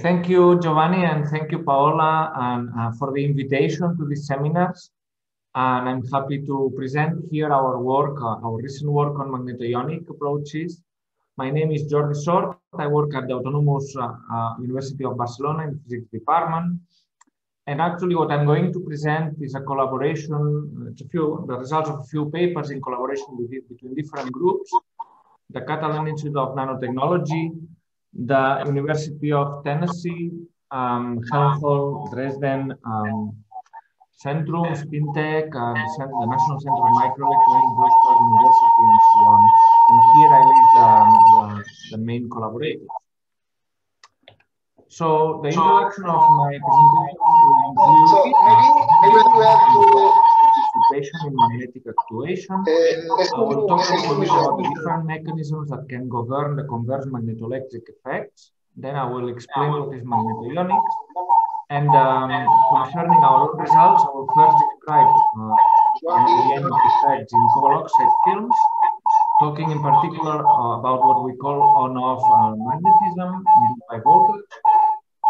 Thank you, Giovanni, and thank you, Paola, and, uh, for the invitation to these seminars. And I'm happy to present here our work, uh, our recent work on magnetoionic approaches. My name is Jordi Sort. I work at the Autonomous uh, uh, University of Barcelona in the physics department. And actually what I'm going to present is a collaboration, it's a few, the results of a few papers in collaboration with, between different groups, the Catalan Institute of Nanotechnology, the University of Tennessee, um, Dresden, um, Centrum, SpinTec, and the National Center of Microelectronics, Bristol University, and so on. And here I lead the, the, the main collaborators. So the introduction of my presentation will include so maybe, maybe we have to participation in magnetic actuation. I will talk a little bit about the different mechanisms that can govern the converse magnetoelectric effects. Then I will explain what is magnetoionics. And um, concerning our own results, I will first describe uh, magnetoionic effects in cobalt oxide films, talking in particular uh, about what we call on-off uh, magnetism by voltage.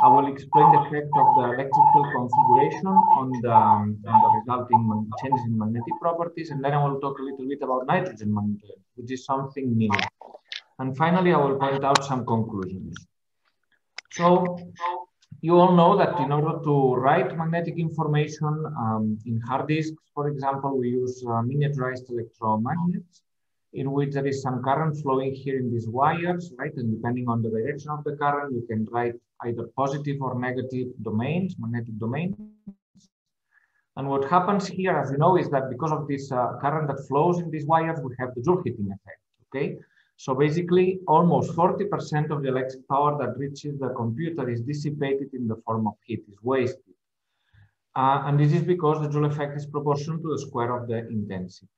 I will explain the effect of the electric field configuration on the, on the resulting changes in magnetic properties, and then I will talk a little bit about nitrogen magnetism, which is something new. And finally, I will point out some conclusions. So, you all know that in order to write magnetic information um, in hard disks, for example, we use uh, miniaturized electromagnets in which there is some current flowing here in these wires, right? And depending on the direction of the current, you can write either positive or negative domains, magnetic domains. And what happens here, as you know, is that because of this uh, current that flows in these wires, we have the Joule heating effect, okay? So basically, almost 40% of the electric power that reaches the computer is dissipated in the form of heat, is wasted. Uh, and this is because the Joule effect is proportional to the square of the intensity.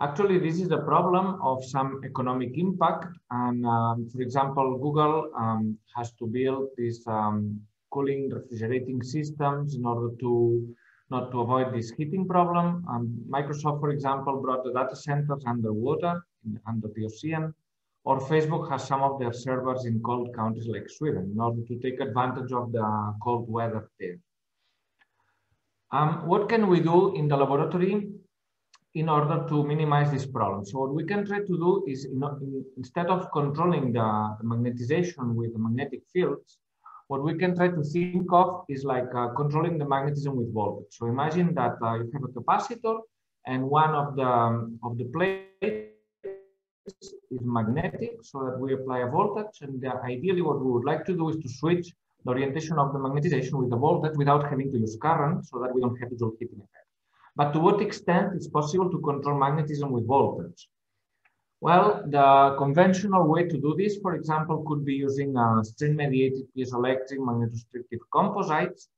Actually, this is the problem of some economic impact. And um, for example, Google um, has to build these um, cooling refrigerating systems in order to not to avoid this heating problem. Microsoft, for example, brought the data centers underwater, in, under the ocean, or Facebook has some of their servers in cold countries like Sweden in order to take advantage of the cold weather there. Um, what can we do in the laboratory in order to minimize this problem. So what we can try to do is in, in, instead of controlling the, the, magnetization with the magnetic fields, what we can try to think of is like uh, controlling the magnetism with voltage. So imagine that uh, you have a capacitor and one of the, um, of the plates is magnetic so that we apply a voltage and uh, ideally what we would like to do is to switch the orientation of the magnetization with the voltage without having to use current so that we don't have the Joule heating effect. But to what extent is possible to control magnetism with voltage? Well, the conventional way to do this, for example, could be using uh, a strain-mediated piezoelectric magnetostrictive composites,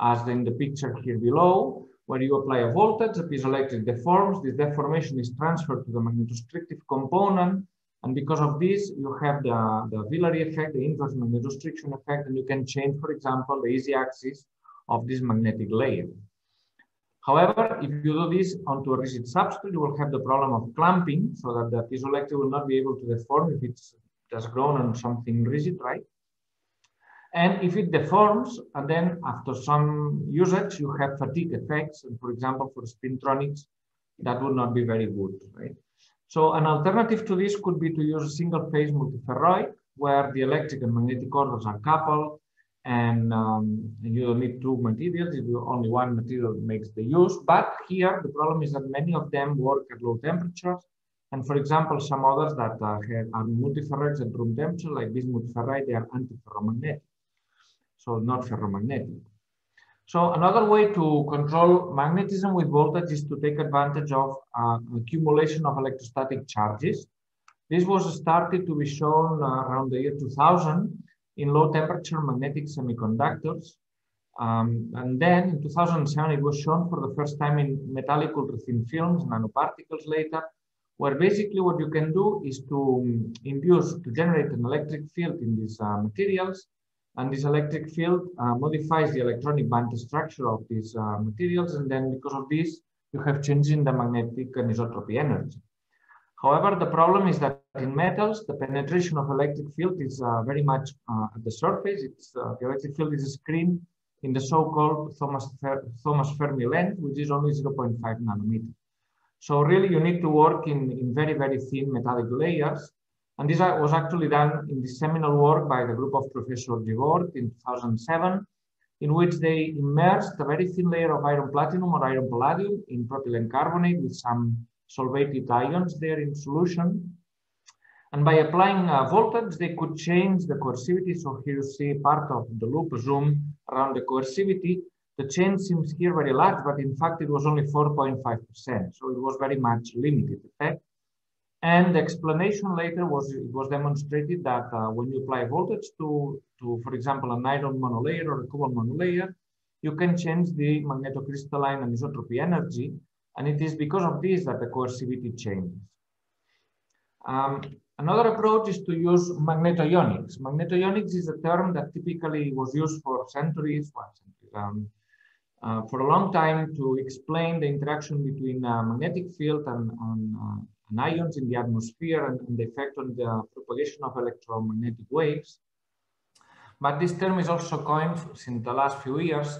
as in the picture here below, where you apply a voltage, the piezoelectric deforms, this deformation is transferred to the magnetostrictive component, and because of this, you have the, the Villari effect, the inverse magnetostriction effect, and you can change, for example, the easy axis of this magnetic layer. However, if you do this onto a rigid substrate, you will have the problem of clamping so that the piezoelectric will not be able to deform if it's just grown on something rigid, right? And if it deforms, and then after some usage, you have fatigue effects. And for example, for spintronics, that would not be very good, right? So an alternative to this could be to use a single phase multiferroic where the electric and magnetic orders are coupled and, um, you don't need two materials, if only one material makes the use. But here, the problem is that many of them work at low temperatures. And for example, some others that uh, have, are multiferroics at room temperature, like bismuth ferrite, they are antiferromagnetic, so not ferromagnetic. So another way to control magnetism with voltage is to take advantage of uh, accumulation of electrostatic charges. This was started to be shown uh, around the year 2000 in low temperature magnetic semiconductors. Um, and then in 2007, it was shown for the first time in metallic ultra-thin films, nanoparticles later, where basically what you can do is to um, induce, to generate an electric field in these uh, materials. And this electric field uh, modifies the electronic band structure of these uh, materials. And then because of this, you have change in the magnetic anisotropy energy. However, the problem is that in metals, the penetration of electric field is uh, very much uh, at the surface. It's, uh, the electric field is screened in the so-called Thomas, Thomas Fermi length, which is only 0.5 nanometer. So really you need to work in, in very, very thin metallic layers. And this was actually done in the seminal work by the group of Professor Givord in 2007, in which they immersed a very thin layer of iron platinum or iron palladium in propylene carbonate with some solvated ions there in solution. And by applying uh, voltage, they could change the coercivity. So here you see part of the loop zoom around the coercivity. The change seems here very large, but in fact it was only 4.5%. So it was very much limited effect. And the explanation later was it was demonstrated that uh, when you apply voltage to, to, for example, an iron monolayer or a cobalt monolayer, you can change the magnetocrystalline anisotropy energy. And it is because of this that the coercivity changes. Um, another approach is to use magnetoionics. Magnetoionics is a term that typically was used for centuries, um, uh, for a long time to explain the interaction between uh, magnetic field and, and, uh, and, ions in the atmosphere and, and, the effect on the propagation of electromagnetic waves. But this term is also coined since the last few years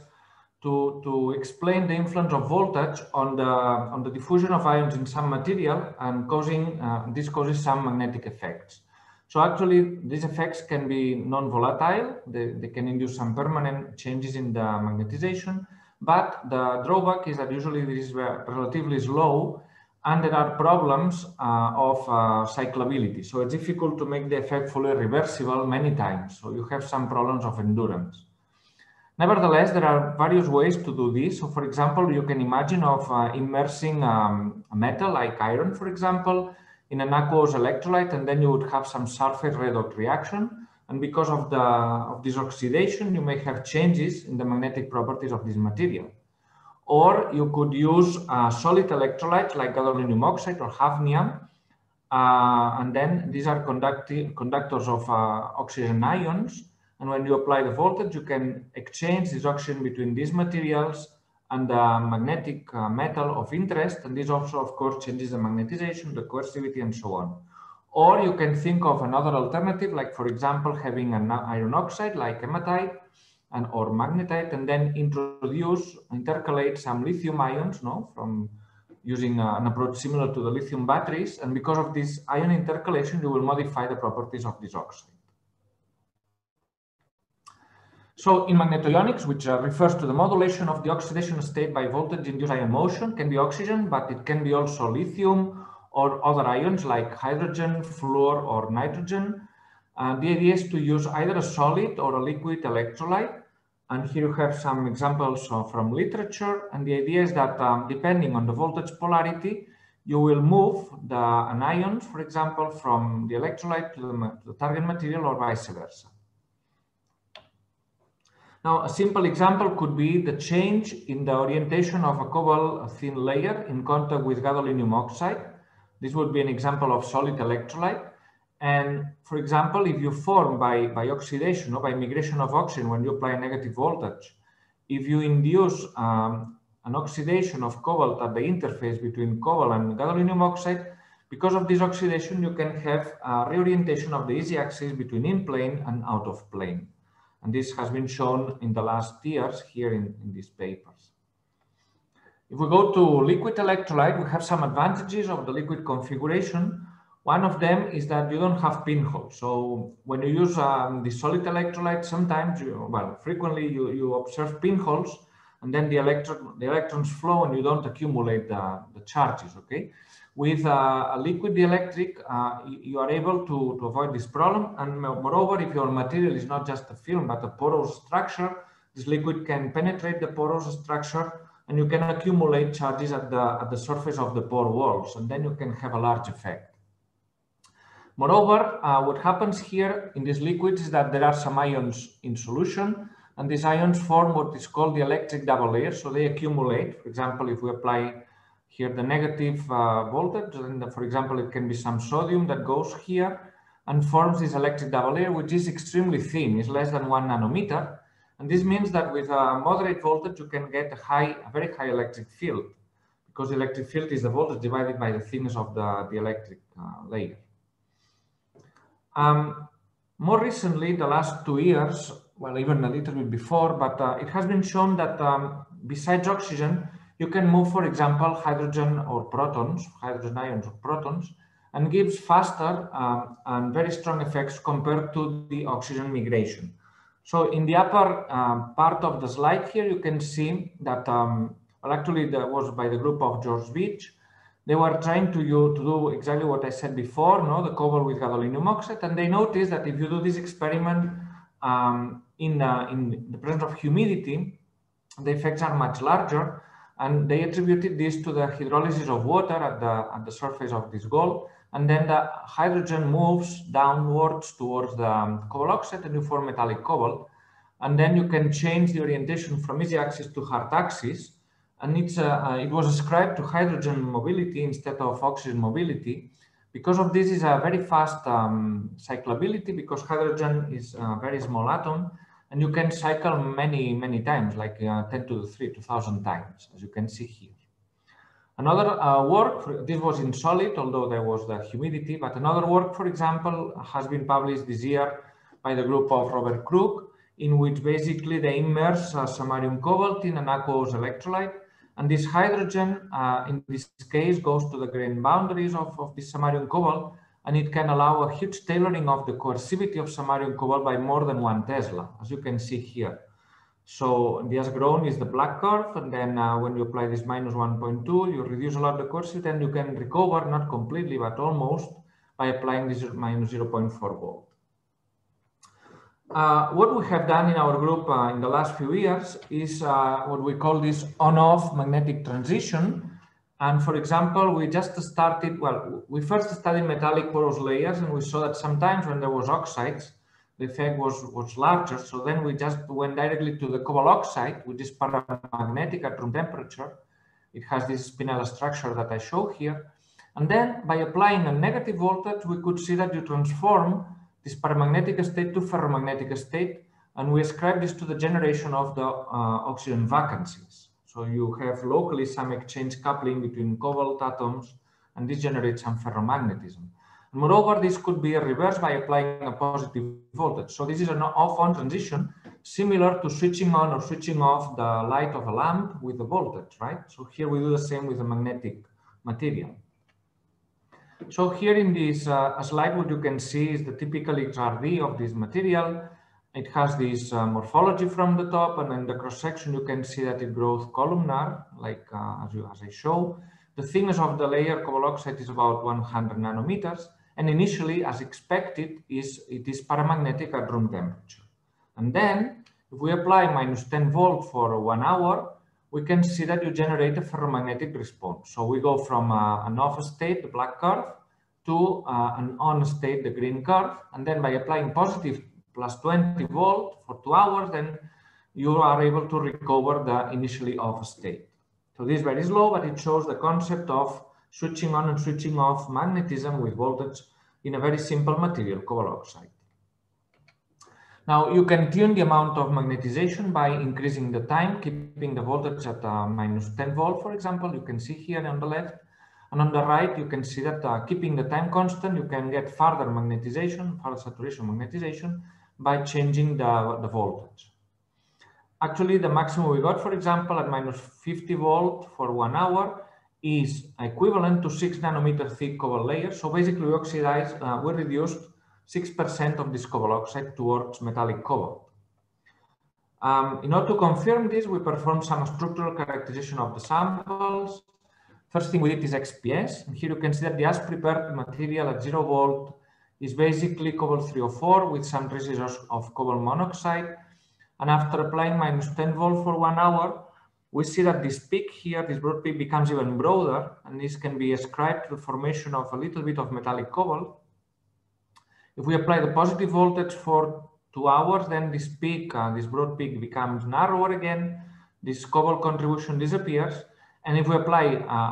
to, to explain the influence of voltage on the, on the diffusion of ions in some material and causing, uh, this causes some magnetic effects. So actually, these effects can be non-volatile. They, they can induce some permanent changes in the magnetization. But the drawback is that usually this is relatively slow and there are problems uh, of uh, cyclability. So it's difficult to make the effect fully reversible many times. So you have some problems of endurance. Nevertheless, there are various ways to do this. So for example, you can imagine of uh, immersing um, a metal like iron, for example, in an aqueous electrolyte, and then you would have some surface redox reaction. And because of, the, of this oxidation, you may have changes in the magnetic properties of this material. Or you could use a solid electrolyte like gadolinium oxide or hafnium. Uh, and then these are conducting conductors of uh, oxygen ions and when you apply the voltage, you can exchange this oxygen between these materials and the magnetic uh, metal of interest. And this also, of course, changes the magnetization, the coercivity, and so on. Or you can think of another alternative, like, for example, having an iron oxide like hematite and or magnetite, and then introduce, intercalate some lithium ions no, from using uh, an approach similar to the lithium batteries. And because of this ion intercalation, you will modify the properties of this oxide. So in magnetoionics, which uh, refers to the modulation of the oxidation state by voltage-induced ion motion, can be oxygen, but it can be also lithium or other ions like hydrogen, fluor, or nitrogen. Uh, the idea is to use either a solid or a liquid electrolyte. And here you have some examples from literature. And the idea is that um, depending on the voltage polarity, you will move the anions, for example, from the electrolyte to the, to the target material or vice versa. Now, a simple example could be the change in the orientation of a cobalt thin layer in contact with gadolinium oxide. This would be an example of solid electrolyte. And for example, if you form by, by oxidation or by migration of oxygen when you apply a negative voltage, if you induce um, an oxidation of cobalt at the interface between cobalt and gadolinium oxide, because of this oxidation, you can have a reorientation of the easy axis between in plane and out of plane. And this has been shown in the last years here in, in these papers. If we go to liquid electrolyte, we have some advantages of the liquid configuration. One of them is that you don't have pinholes. So when you use um, the solid electrolyte, sometimes, you, well, frequently you, you observe pinholes and then the, electron, the electrons flow and you don't accumulate the, the charges, okay? With uh, a liquid dielectric, uh, you are able to, to avoid this problem. And moreover, if your material is not just a film, but a porous structure, this liquid can penetrate the porous structure and you can accumulate charges at the, at the surface of the pore walls, and then you can have a large effect. Moreover, uh, what happens here in these liquids is that there are some ions in solution, and these ions form what is called the electric double layer. So they accumulate. For example, if we apply here the negative uh, voltage, and for example, it can be some sodium that goes here and forms this electric double layer, which is extremely thin, is less than one nanometer. And this means that with a moderate voltage, you can get a high, a very high electric field because the electric field is the voltage divided by the thickness of the, the electric uh, layer. Um, more recently, the last two years, well, even a little bit before, but uh, it has been shown that um, besides oxygen, you can move, for example, hydrogen or protons, hydrogen ions or protons, and gives faster um, and very strong effects compared to the oxygen migration. So in the upper um, part of the slide here, you can see that, um, well, actually that was by the group of George Beach. they were trying to, you, to do exactly what I said before, no, the cobalt with gadolinium oxide, and they noticed that if you do this experiment um, in, uh, in the presence of humidity, the effects are much larger, and they attributed this to the hydrolysis of water at the, at the surface of this gold, and then the hydrogen moves downwards towards the um, cobalt oxide and you form metallic cobalt, and then you can change the orientation from easy axis to hard axis, and it's uh, uh, it was ascribed to hydrogen mobility instead of oxygen mobility. Because of this is a very fast um, cyclability because hydrogen is a very small atom and you can cycle many, many times, like uh, 10 to the 3, 2000 times, as you can see here. Another uh, work, this was in solid, although there was the humidity, but another work, for example, has been published this year by the group of Robert Kruk, in which basically they immerse uh, samarium cobalt in an aqueous electrolyte and this hydrogen, uh, in this case, goes to the grain boundaries of, of this samarium cobalt, and it can allow a huge tailoring of the coercivity of samarium cobalt by more than one Tesla, as you can see here. So the S grown is the black curve, and then uh, when you apply this minus 1.2, you reduce a lot the coercivity, and you can recover, not completely, but almost, by applying this minus 0.4 volt. Uh, what we have done in our group uh, in the last few years is uh, what we call this on-off magnetic transition. And for example, we just started, well, we first studied metallic porous layers and we saw that sometimes when there was oxides, the effect was, was larger. So then we just went directly to the cobalt oxide, which is paramagnetic at room temperature. It has this spinel structure that I show here. And then by applying a negative voltage, we could see that you transform this paramagnetic state to ferromagnetic state, and we ascribe this to the generation of the uh, oxygen vacancies. So you have locally some exchange coupling between cobalt atoms, and this generates some ferromagnetism. Moreover, this could be reversed by applying a positive voltage. So this is an off-on transition, similar to switching on or switching off the light of a lamp with the voltage, right? So here we do the same with a magnetic material. So here in this uh, slide, what you can see is the typical HRD of this material. It has this uh, morphology from the top, and in the cross section, you can see that it grows columnar, like uh, as, you, as I show. The thickness of the layer cobalt oxide is about 100 nanometers, and initially, as expected, is it is paramagnetic at room temperature. And then, if we apply minus 10 volt for one hour, we can see that you generate a ferromagnetic response. So we go from uh, an off state, the black curve, to uh, an on state, the green curve. And then by applying positive plus 20 volt for two hours, then you are able to recover the initially off state. So this is very slow, but it shows the concept of switching on and switching off magnetism with voltage in a very simple material, cobalt oxide. Now you can tune the amount of magnetization by increasing the time, keeping the voltage at uh, minus 10 volt, for example, you can see here on the left. And on the right, you can see that uh, keeping the time constant, you can get further magnetization, further saturation magnetization by changing the, the voltage. Actually, the maximum we got, for example, at minus 50 volt for one hour is equivalent to six nanometer thick cobalt layer. So basically we oxidized, uh, we reduced 6% of this cobalt oxide towards metallic cobalt. Um, in order to confirm this, we performed some structural characterization of the samples. First thing we did is XPS. And here you can see that the as prepared material at zero volt is basically cobalt 304 with some residues of cobalt monoxide. And after applying minus 10 volt for one hour, we see that this peak here, this broad peak becomes even broader, and this can be ascribed to the formation of a little bit of metallic cobalt. If we apply the positive voltage for two hours, then this peak, uh, this broad peak becomes narrower again. This cobalt contribution disappears. And if we apply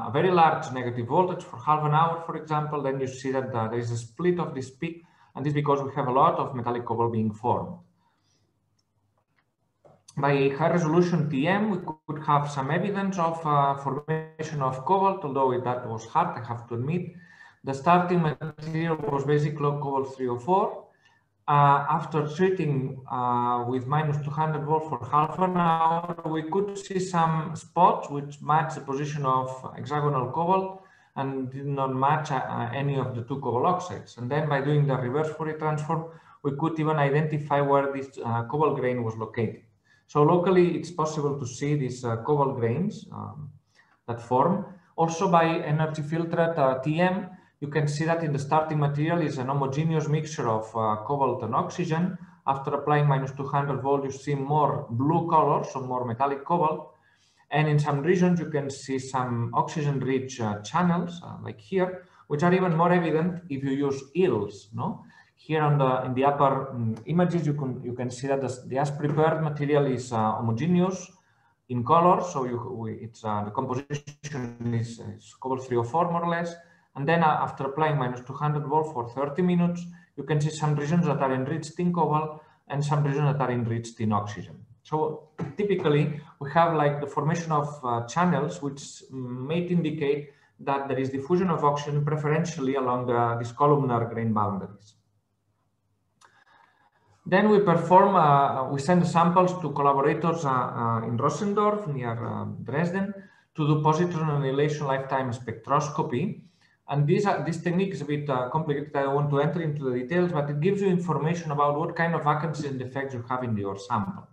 a very large negative voltage for half an hour, for example, then you see that uh, there is a split of this peak. And this is because we have a lot of metallic cobalt being formed. By high resolution TM, we could have some evidence of uh, formation of cobalt, although that was hard, I have to admit. The starting material was basically cobalt 304. Uh, after treating uh, with minus 200 volt for half an hour, we could see some spots which match the position of hexagonal cobalt and did not match uh, any of the two cobalt oxides. And then by doing the reverse Fourier transform, we could even identify where this uh, cobalt grain was located. So locally, it's possible to see these uh, cobalt grains um, that form. Also by energy filtered uh, TM, you can see that in the starting material is an homogeneous mixture of uh, cobalt and oxygen. After applying minus 200 volt, you see more blue color, so more metallic cobalt. And in some regions, you can see some oxygen-rich uh, channels, uh, like here, which are even more evident if you use EELS. No, here on the in the upper um, images, you can you can see that the, the as prepared material is uh, homogeneous in color. So you it's uh, the composition is, is cobalt 304 more or less. And then uh, after applying minus 200 volt for 30 minutes, you can see some regions that are enriched in cobalt and some regions that are enriched in oxygen. So typically we have like the formation of uh, channels which may indicate that there is diffusion of oxygen preferentially along the, these columnar grain boundaries. Then we perform, uh, we send samples to collaborators uh, uh in Rossendorf near Dresden to do positron annihilation lifetime spectroscopy. And these are, this technique is a bit uh, complicated. I don't want to enter into the details, but it gives you information about what kind of vacancies and defects you have in your sample.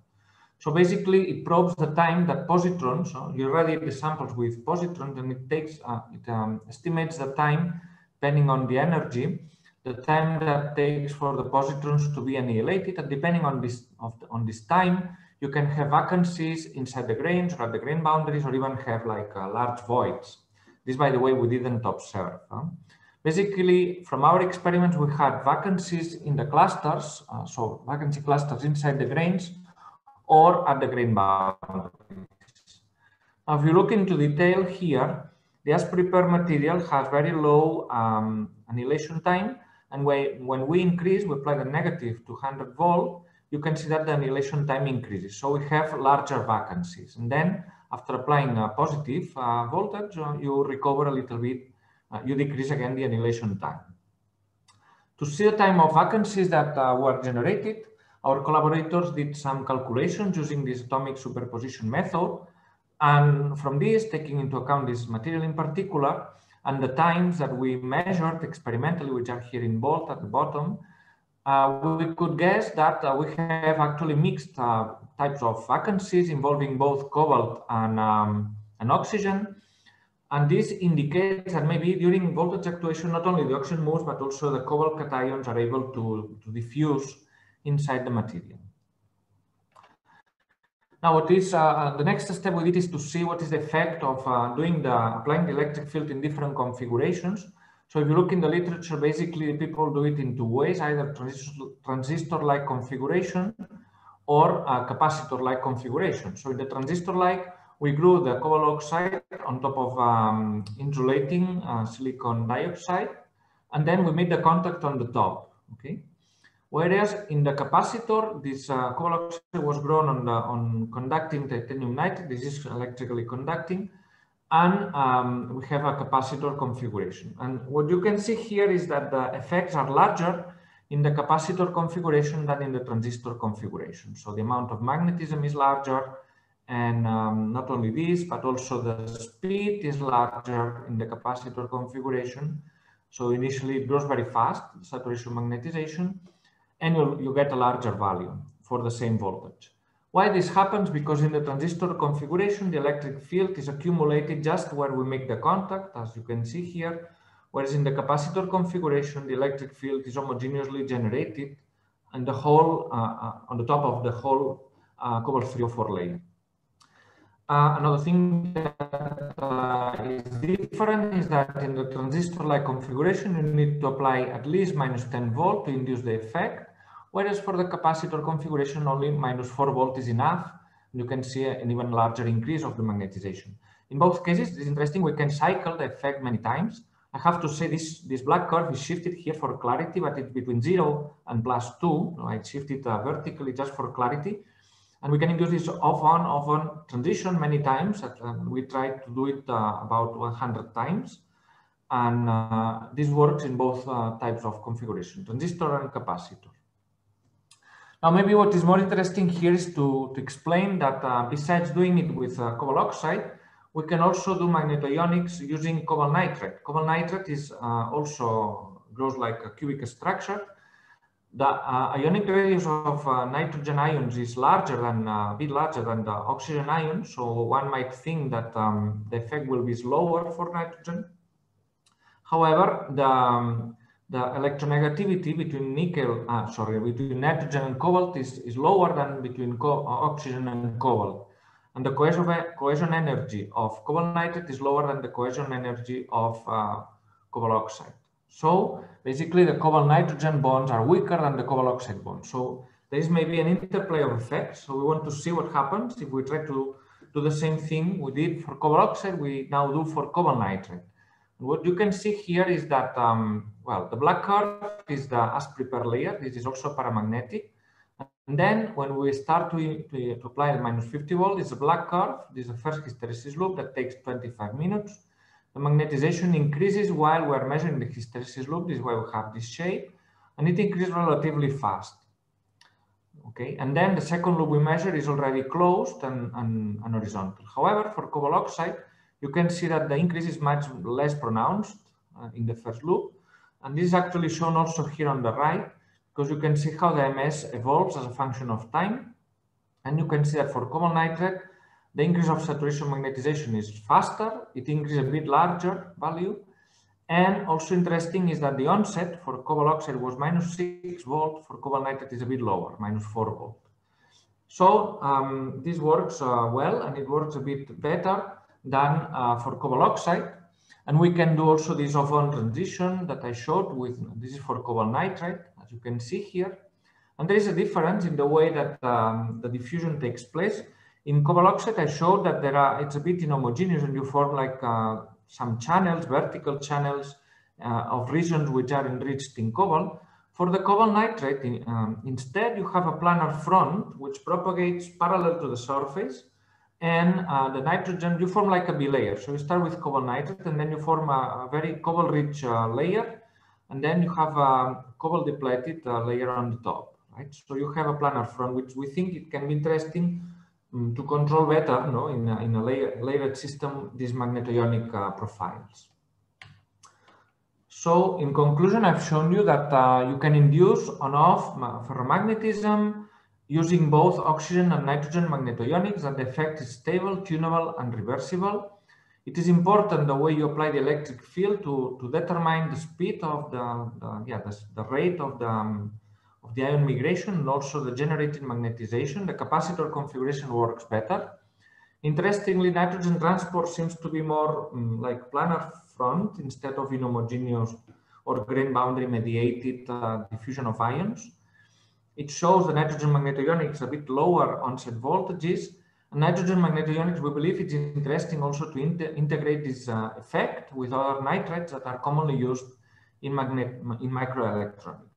So basically, it probes the time that positrons, so you irradiate the samples with positrons, and it takes, uh, it um, estimates the time, depending on the energy, the time that takes for the positrons to be annihilated, and depending on this of the, on this time, you can have vacancies inside the grains or at the grain boundaries, or even have like uh, large voids. This, by the way, we didn't observe. Huh? Basically, from our experiments, we had vacancies in the clusters, uh, so vacancy clusters inside the grains or at the grain boundaries. Now, if you look into detail here, the as prepared material has very low um, annihilation time. And when we increase, we apply the negative 200 volt, you can see that the annihilation time increases. So we have larger vacancies. And then after applying a positive uh, voltage, uh, you recover a little bit, uh, you decrease again the annihilation time. To see the time of vacancies that uh, were generated, our collaborators did some calculations using this atomic superposition method. And from this, taking into account this material in particular, and the times that we measured experimentally, which are here in bold at the bottom, uh, we could guess that uh, we have actually mixed uh, types of vacancies involving both cobalt and, um, and oxygen. And this indicates that maybe during voltage actuation, not only the oxygen moves, but also the cobalt cations are able to, to diffuse inside the material. Now, what is uh, the next step we did is to see what is the effect of uh, doing the applying the electric field in different configurations. So if you look in the literature, basically people do it in two ways, either transistor-like configuration or a capacitor-like configuration. So in the transistor-like, we grew the cobalt oxide on top of um, insulating uh, silicon dioxide, and then we made the contact on the top, okay? Whereas in the capacitor, this uh, cobalt oxide was grown on, the, on conducting titanium nitride. This is electrically conducting. And um, we have a capacitor configuration. And what you can see here is that the effects are larger in the capacitor configuration than in the transistor configuration. So the amount of magnetism is larger. And um, not only this, but also the speed is larger in the capacitor configuration. So initially it grows very fast, saturation magnetization and you, you get a larger value for the same voltage. Why this happens? Because in the transistor configuration, the electric field is accumulated just where we make the contact, as you can see here, whereas in the capacitor configuration, the electric field is homogeneously generated and the whole, uh, uh, on the top of the whole uh, cobalt 304 layer. Uh, another thing that uh, is different is that in the transistor-like configuration, you need to apply at least minus 10 volt to induce the effect whereas for the capacitor configuration, only minus 4 volt is enough. You can see an even larger increase of the magnetization. In both cases, it's interesting, we can cycle the effect many times. I have to say this, this black curve is shifted here for clarity, but it's between 0 and plus 2. I shifted uh, vertically just for clarity. And we can induce this off-on, off-on transition many times. Um, we try to do it uh, about 100 times. And uh, this works in both uh, types of configuration, transistor and capacitor. Now, maybe what is more interesting here is to, to explain that uh, besides doing it with uh, cobalt oxide, we can also do magnetoionics using cobalt nitride. Cobalt nitride is uh, also grows like a cubic structure. The uh, ionic radius of uh, nitrogen ions is larger than a bit larger than the oxygen ion, so one might think that um, the effect will be slower for nitrogen. However, the, um, the electronegativity between nickel, uh, sorry, between nitrogen and cobalt is, is lower than between uh, oxygen and cobalt. And the cohesion, cohesion energy of cobalt nitride is lower than the cohesion energy of uh, cobalt oxide. So basically the cobalt nitrogen bonds are weaker than the cobalt oxide bonds. So there is maybe an interplay of effects. So we want to see what happens if we try to do the same thing we did for cobalt oxide, we now do for cobalt nitride. What you can see here is that, um, well, the black curve is the Asprey pair layer. This is also paramagnetic. And then when we start to, to, to apply the minus 50 volt, it's a black curve. This is the first hysteresis loop that takes 25 minutes. The magnetization increases while we're measuring the hysteresis loop. This is why we have this shape. And it increases relatively fast. Okay, and then the second loop we measure is already closed and, and, and horizontal. However, for cobalt oxide, you can see that the increase is much less pronounced uh, in the first loop. And this is actually shown also here on the right, because you can see how the MS evolves as a function of time. And you can see that for cobalt nitride, the increase of saturation magnetization is faster. It increases a bit larger value. And also interesting is that the onset for cobalt oxide was minus 6 volt, for cobalt nitrate is a bit lower, minus 4 volt. So um, this works uh, well and it works a bit better than uh, for cobalt oxide. And we can do also this off-on transition that I showed with, this is for cobalt nitride, as you can see here. And there is a difference in the way that um, the diffusion takes place. In cobalt oxide, I showed that there are, it's a bit inhomogeneous and you form like uh, some channels, vertical channels uh, of regions which are enriched in cobalt. For the cobalt nitride, um, instead, you have a planar front which propagates parallel to the surface and uh, the nitrogen, you form like a bilayer. So you start with cobalt nitride and then you form a, a very cobalt rich uh, layer. And then you have a cobalt depleted uh, layer on the top, right? So you have a planar front, which we think it can be interesting um, to control better, no, in a, in a layer, layered system, these magnetoionic uh, profiles. So in conclusion, I've shown you that uh, you can induce on-off ferromagnetism, using both oxygen and nitrogen magnetoionics that the effect is stable, tunable, and reversible. It is important the way you apply the electric field to, to determine the speed of the, the yeah, the, the, rate of the, um, of the ion migration and also the generated magnetization. The capacitor configuration works better. Interestingly, nitrogen transport seems to be more um, like planar front instead of inhomogeneous or grain boundary mediated uh, diffusion of ions. It shows the nitrogen magnetoionics a bit lower onset voltages. And nitrogen magnetoionics, we believe it's interesting also to integrate this uh, effect with other nitrides that are commonly used in, magnet in microelectronics.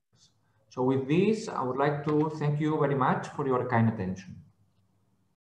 So with this, I would like to thank you very much for your kind attention.